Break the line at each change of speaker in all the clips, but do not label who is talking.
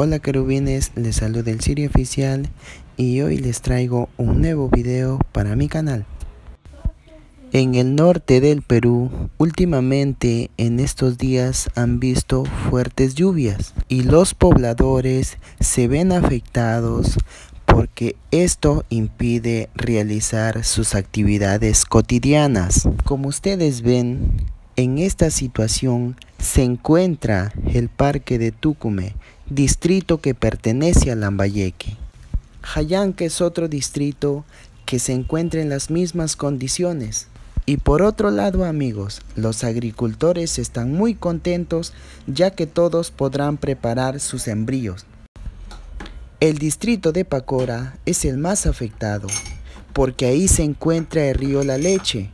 Hola querubines, les saluda el Sirio Oficial y hoy les traigo un nuevo video para mi canal. En el norte del Perú, últimamente en estos días han visto fuertes lluvias y los pobladores se ven afectados porque esto impide realizar sus actividades cotidianas. Como ustedes ven, en esta situación se encuentra el Parque de Tucume, distrito que pertenece a Lambayeque. que es otro distrito que se encuentra en las mismas condiciones. Y por otro lado, amigos, los agricultores están muy contentos ya que todos podrán preparar sus embríos. El distrito de Pacora es el más afectado, porque ahí se encuentra el río La Leche,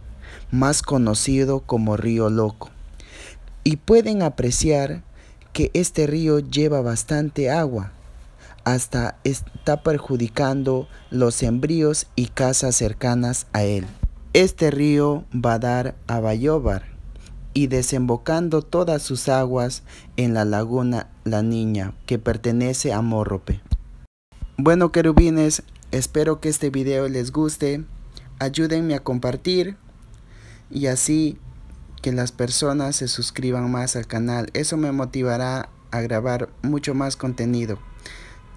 más conocido como Río Loco. Y pueden apreciar que este río lleva bastante agua, hasta está perjudicando los sembríos y casas cercanas a él. Este río va a dar a Bayobar y desembocando todas sus aguas en la laguna La Niña, que pertenece a Morrope. Bueno querubines, espero que este video les guste. Ayúdenme a compartir y así que las personas se suscriban más al canal. Eso me motivará a grabar mucho más contenido.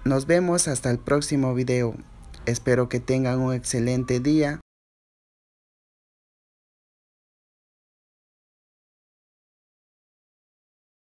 Nos vemos hasta el próximo video. Espero que tengan un excelente día